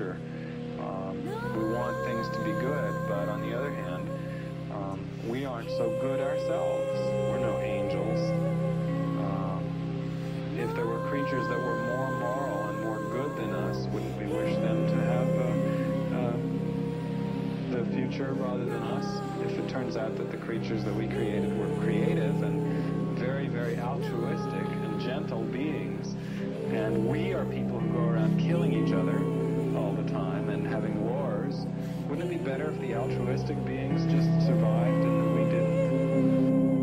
Um, we want things to be good, but on the other hand, um, we aren't so good ourselves. We're no angels. Um, if there were creatures that were more moral and more good than us, wouldn't we wish them to have uh, uh, the future rather than us? If it turns out that the creatures that we created were creative and very, very altruistic and gentle beings, and we are people who go around killing each other all the time and having wars. Wouldn't it be better if the altruistic beings just survived and we didn't?